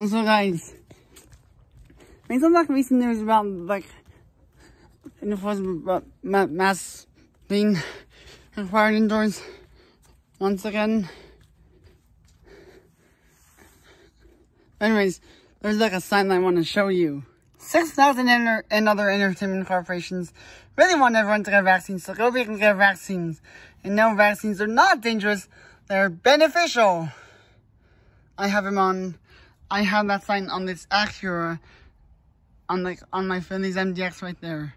So guys, I mean, some like recent news about like enforcement about ma mass being required indoors once again. Anyways, there's like a sign I want to show you. Six Flags and other entertainment corporations really want everyone to get vaccines, so go and get vaccines. And no, vaccines are not dangerous, they're beneficial. I have them on I have that sign on this Acura on like on my Phillies MDX right there.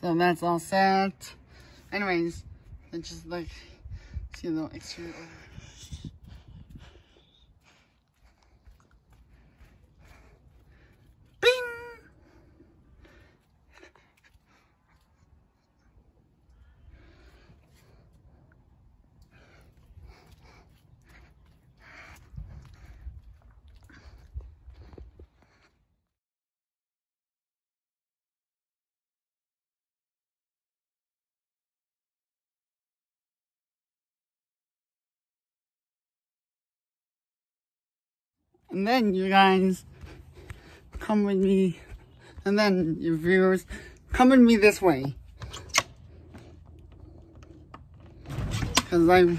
So that's all set. Anyways, let's just like see a little exterior. And then you guys come with me, and then your viewers come with me this way. Cause I,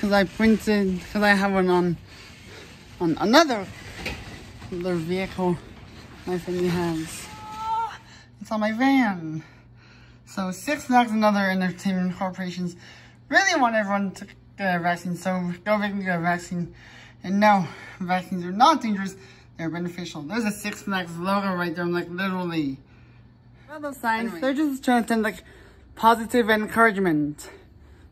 cause I printed, cause I have one on, on another, other vehicle my family has. It's on my van. So Six Flags and other entertainment corporations really want everyone to get a vaccine. So go get a vaccine. And no, vaccines are not dangerous. They're beneficial. There's a Six Flags logo right there. I'm like, literally. All those signs, anyway. they're just trying to send like positive encouragement.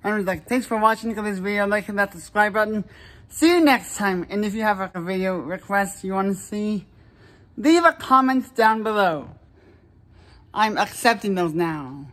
And like, thanks for watching this video. Like that subscribe button. See you next time. And if you have like, a video request you want to see, leave a comment down below. I'm accepting those now.